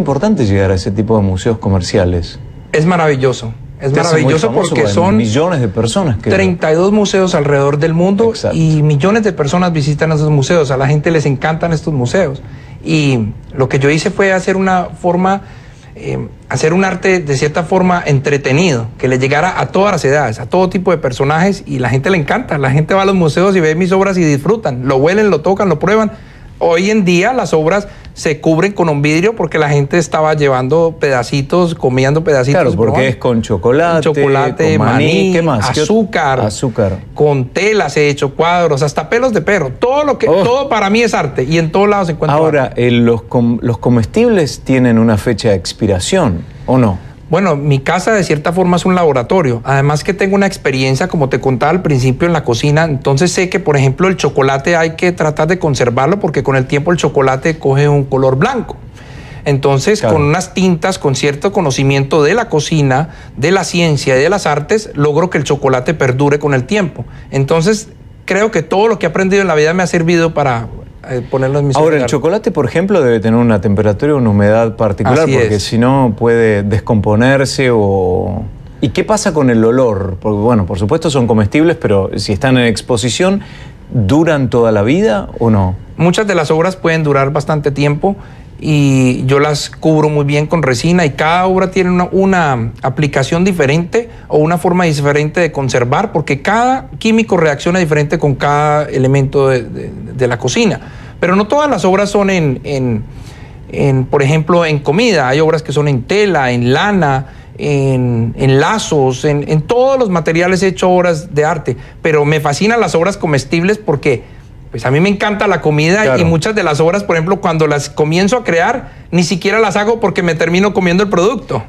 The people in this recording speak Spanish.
importante llegar a ese tipo de museos comerciales. Es maravilloso. Es maravilloso porque son millones de personas que 32 museos alrededor del mundo Exacto. y millones de personas visitan esos museos. A la gente les encantan estos museos. Y lo que yo hice fue hacer una forma, eh, hacer un arte de cierta forma entretenido, que le llegara a todas las edades, a todo tipo de personajes y la gente le encanta. La gente va a los museos y ve mis obras y disfrutan. Lo huelen, lo tocan, lo prueban. Hoy en día las obras se cubren con un vidrio porque la gente estaba llevando pedacitos, comiendo pedacitos. Claro, porque es con chocolate, chocolate, con maní, maní, ¿qué más? ¿Qué ot- azúcar, Azúcar. con telas he hecho cuadros, hasta pelos de perro. Todo lo que, Oh. todo para mí es arte y en todos lados se encuentra. Ahora, arte. eh, los, com- los comestibles tienen una fecha de expiración, ¿o no? Bueno, mi casa de cierta forma es un laboratorio. Además que tengo una experiencia, como te contaba al principio, en la cocina. Entonces sé que, por ejemplo, el chocolate hay que tratar de conservarlo porque con el tiempo el chocolate coge un color blanco. Entonces, Claro. con unas tintas, con cierto conocimiento de la cocina, de la ciencia y de las artes, logro que el chocolate perdure con el tiempo. Entonces, creo que todo lo que he aprendido en la vida me ha servido para eh, ponerlo en mis Ahora, el chocolate, por ejemplo, debe tener una temperatura y una humedad particular, Así porque si no puede descomponerse o... ¿Y qué pasa con el olor? Porque, bueno, por supuesto son comestibles, pero si están en exposición, ¿duran toda la vida o no? Muchas de las obras pueden durar bastante tiempo y yo las cubro muy bien con resina y cada obra tiene una, aplicación diferente o una forma diferente de conservar porque cada químico reacciona diferente con cada elemento de, de- de la cocina. Pero no todas las obras son en, en- en, por ejemplo, en comida. Hay obras que son en tela, en lana, en, en lazos, en, en todos los materiales he hecho obras de arte. Pero me fascinan las obras comestibles porque pues a mí me encanta la comida Claro. y muchas de las obras, por ejemplo, cuando las comienzo a crear, ni siquiera las hago porque me termino comiendo el producto.